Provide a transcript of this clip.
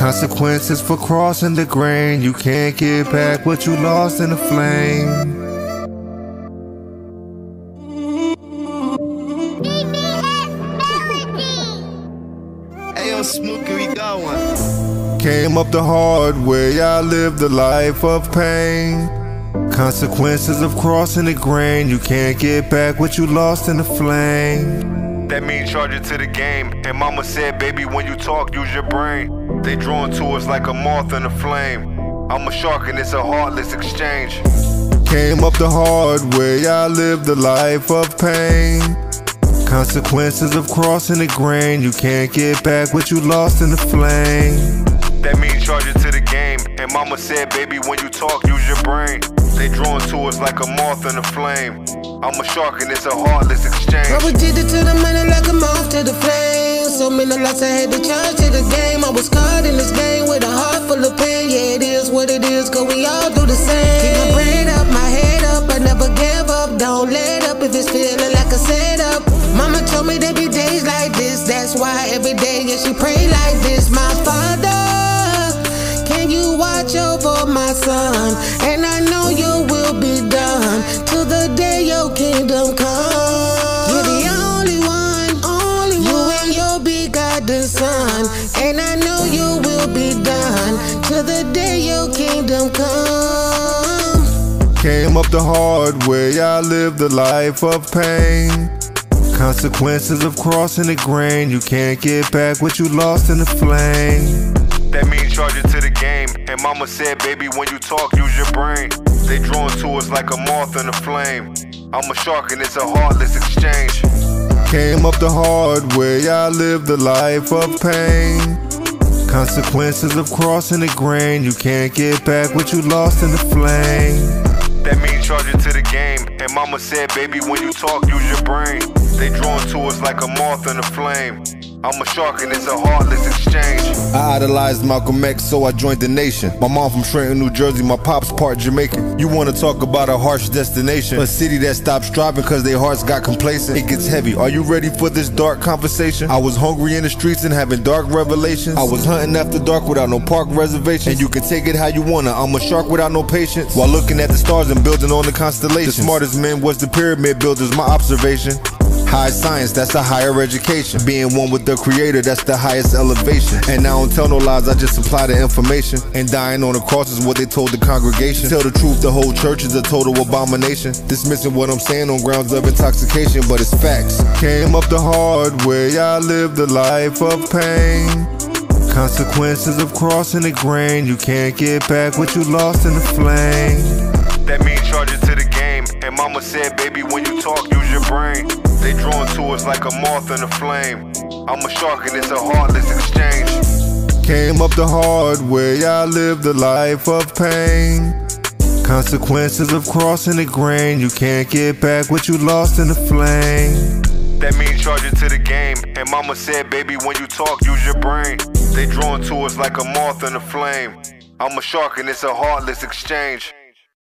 Consequences for crossing the grain. You can't get back what you lost in the flame. Hey, yo, Smokey, we got one. Came up the hard way, I lived a life of pain. Consequences of crossing the grain. You can't get back what you lost in the flame. That means charge it to the game. And mama said, baby, when you talk, use your brain. They drawn to us like a moth in a flame. I'm a shark and it's a heartless exchange. Came up the hard way, I lived a life of pain. Consequences of crossing the grain. You can't get back what you lost in the flame. That means charge it to the game. And mama said, baby, when you talk, use your brain. They drawn to us like a moth in a flame. I'm a shark and it's a heartless exchange. I was addicted to the money like a moth to the flame. So many lights I had to charge to the game. I was caught in this game with a heart full of pain. Yeah, it is what it is, cause we all do the same. Keep my brain up, my head up, I never give up. Don't let up if it's feeling like a setup. Mama told me there be days like this. That's why every day, yeah, she pray like this. My father, can you watch over my son? And I know your will be done till the day your kingdom come. Kingdom come. Came up the hard way, I lived a life of pain. Consequences of crossing the grain. You can't get back what you lost in the flame. That means charge it to the game. And mama said, baby, when you talk, use your brain. They drawn to us like a moth in a flame. I'm a shark and it's a heartless exchange. Came up the hard way, I lived a life of pain. Consequences of crossing the grain. You can't get back what you lost in the flame. That means charge it to the game. And mama said, baby, when you talk, use your brain. They drawn to us like a moth in a flame. I'm a shark and it's a heartless exchange. I idolized Malcolm X, so I joined the nation. My mom from Trenton, New Jersey, my pops part Jamaican. You wanna talk about a harsh destination? A city that stopped striving cause their hearts got complacent. It gets heavy. Are you ready for this dark conversation? I was hungry in the streets and having dark revelations. I was hunting after dark without no park reservation. And you can take it how you wanna. I'm a shark without no patience. While looking at the stars and building on the constellations. The smartest men was the pyramid builders, my observation. High science, that's a higher education. Being one with the creator, that's the highest elevation. And I don't tell no lies, I just supply the information. And dying on the cross is what they told the congregation. Tell the truth, the whole church is a total abomination. Dismissing what I'm saying on grounds of intoxication, but it's facts. Came up the hard way, I lived a life of pain. Consequences of crossing the grain. You can't get back what you lost in the flame. That means charge it to the mama said, baby, when you talk, use your brain. They drawn to us like a moth in a flame. I'm a shark and it's a heartless exchange. Came up the hard way, I lived a life of pain. Consequences of crossing the grain. You can't get back what you lost in the flame. That means charging to the game. And mama said, baby, when you talk, use your brain. They drawn to us like a moth in a flame. I'm a shark and it's a heartless exchange.